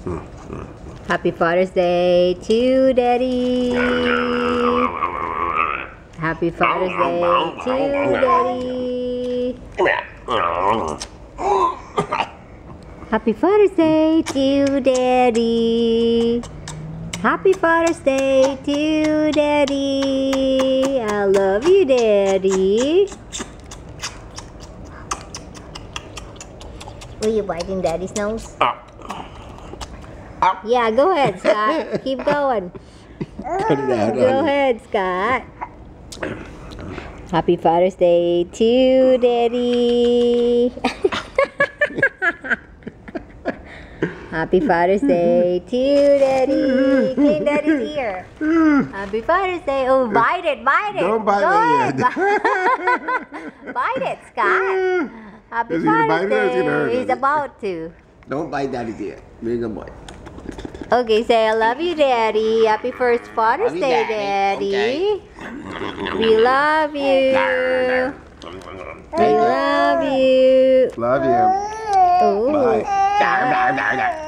Happy Father's Day to Daddy. Happy Father's Day to Daddy. Happy Father's Day to Daddy. Happy Father's Day to Daddy. I love you, Daddy. Were you biting Daddy's nose? Uh, Yeah, go ahead, Scott. Keep going. Cut it out. Go honey. ahead, Scott. Happy Father's Day to Daddy. Happy Father's Day to Daddy. Clean Daddy's ear. Happy Father's Day. Oh, bite it, bite it. Don't bite Go it bite it, Scott. Happy Is Father's it or is he hurt Day. He's about to. Don't bite daddy's ear. Be a good boy. Okay, say I love you, Daddy. Happy first Father's you, Day, Daddy. Daddy. We love you. We love you. Love you. Oh. Bye.